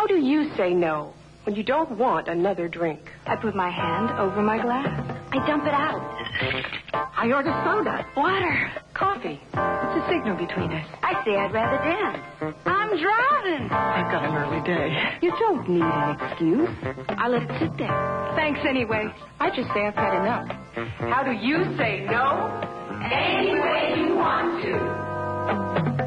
How do you say no when you don't want another drink? I put my hand over my glass. I dump it out. I order soda, Water. coffee. It's a signal between us? I say I'd rather dance. I'm driving. I've got an early day. You don't need an excuse. I let it sit there. Thanks anyway. I just say I've had enough. How do you say no? Any way you want to.